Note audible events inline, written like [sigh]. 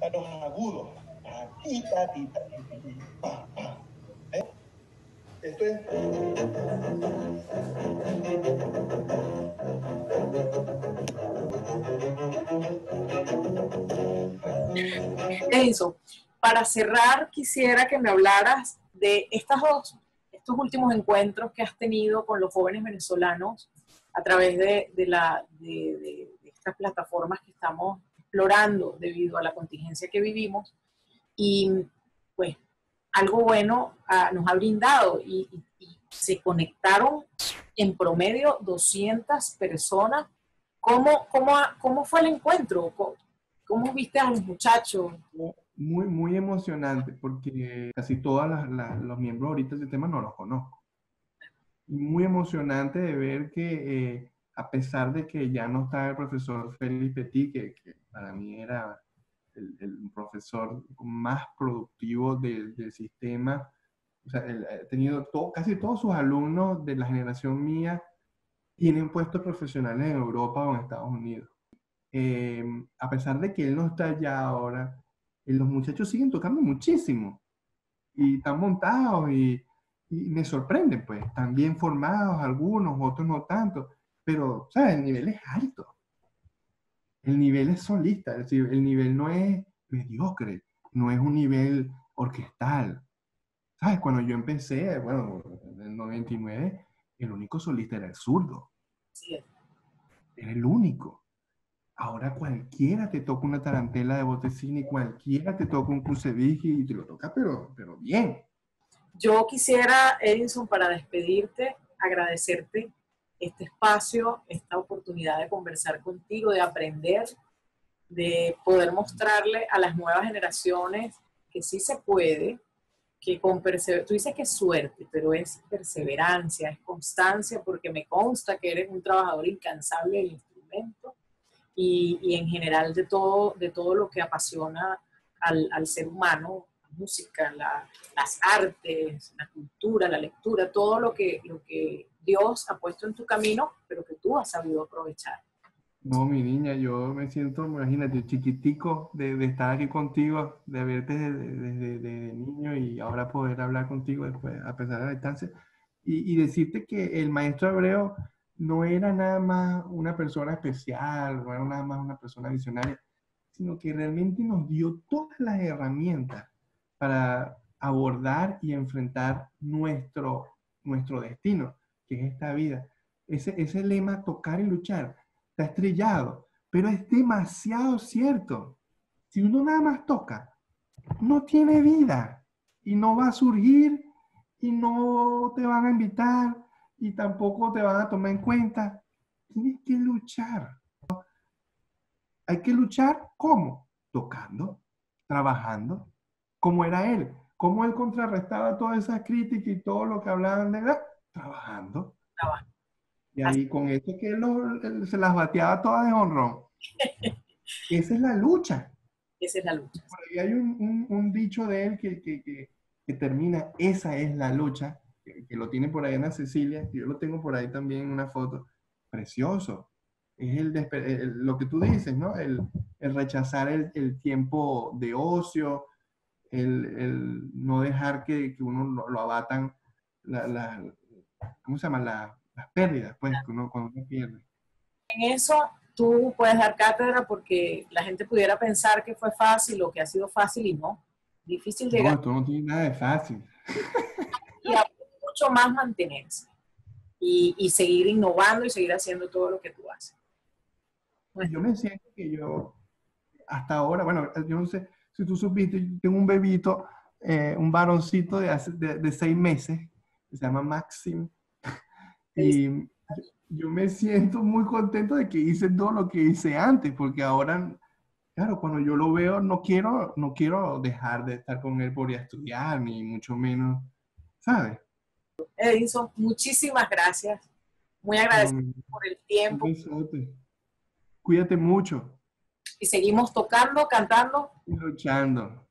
a los agudos. Esto es. Para cerrar, quisiera que me hablaras de estas dos, estos últimos encuentros que has tenido con los jóvenes venezolanos a través de, de la, de estas plataformas que estamos explorando debido a la contingencia que vivimos. Y pues algo bueno ah, nos ha brindado y, y- y se conectaron en promedio 200 personas. ¿Cómo, cómo, cómo fue el encuentro? ¿Cómo, cómo viste a los muchachos? Muy, muy emocionante porque casi todos los miembros ahorita del sistema no los conozco. Muy emocionante de ver que eh, a pesar de que ya no está el profesor Félix Petit, que, para mí era el, profesor más productivo del, sistema, o sea, él ha tenido casi todos sus alumnos de la generación mía tienen puestos profesionales en Europa o en Estados Unidos. Eh, a pesar de que él no está allá ahora, eh, los muchachos siguen tocando muchísimo y están montados y, y me sorprenden, pues, están bien formados algunos, otros no tanto, pero, ¿sabes? El nivel es alto. El nivel es solista, es decir, el nivel no es mediocre, no es un nivel orquestal. ¿Sabes? Cuando yo empecé, bueno, en el 99, el único solista era el zurdo, Sí, era el único. Ahora cualquiera te toca una tarantela de botecini, cualquiera te toca un crucevigi y te lo toca, pero, pero bien. Yo quisiera, Edison, para despedirte, agradecerte este espacio, esta oportunidad de conversar contigo, de aprender, de poder mostrarle a las nuevas generaciones que sí se puede, que con perseverancia, tú dices que es suerte, pero es perseverancia, es constancia, porque me consta que eres un trabajador incansable del instrumento y, y en general de todo, de todo lo que apasiona al, al ser humano, música, la, las artes, la cultura, la lectura, todo lo que, lo que Dios ha puesto en tu camino, pero que tú has sabido aprovechar. No, mi niña, yo me siento, imagínate, chiquitico de, de estar aquí contigo, de verte desde, desde niño y ahora poder hablar contigo después, a pesar de la distancia. Y, y decirte que el maestro hebreo no era nada más una persona especial, no era nada más una persona visionaria, sino que realmente nos dio todas las herramientas para abordar y enfrentar nuestro, nuestro destino, que es esta vida. Ese, ese lema, tocar y luchar, está estrellado, pero es demasiado cierto. Si uno nada más toca, no tiene vida y no va a surgir y no te van a invitar y tampoco te van a tomar en cuenta. Tienes que luchar. Hay que luchar ¿cómo? Tocando, trabajando, como era él. ¿Cómo él contrarrestaba todas esas críticas y todo lo que hablaban de él? Trabajando. Trabajando. Y ahí con eso que él, lo- él se las bateaba todas de honrón. [laughs] Esa es la lucha. Esa es la lucha. Por ahí hay un, un- un dicho de él que, que- que- que termina, esa es la lucha, que, lo tiene por ahí Ana Cecilia, yo lo tengo por ahí también en una foto. Precioso. Es el, el- lo que tú dices, ¿no? El, el rechazar el, el tiempo de ocio, el, el no dejar que, que uno lo, lo abatan, la, la- ¿cómo se llama? La- las pérdidas, pues, que uno, cuando uno pierde. En eso tú puedes dar cátedra porque la gente pudiera pensar que fue fácil o que ha sido fácil y no. Difícil No, llegar esto no tiene nada de fácil. [laughs] y mucho más mantenerse y, y seguir innovando y seguir haciendo todo lo que tú haces. Pues yo me siento que yo, hasta ahora, bueno, yo no sé si tú supiste, yo tengo un bebito, eh, un varoncito de, hace- de, de seis meses, que se llama Maxim, [laughs] y yo, me siento muy contento de que hice todo lo que hice antes, porque ahora, claro, cuando yo lo veo, no quiero, no quiero dejar de estar con él por ir a estudiar, ni mucho menos, ¿sabes? Edison, muchísimas gracias. Muy agradecido Un por el tiempo. Cuídate mucho y seguimos tocando, cantando y luchando.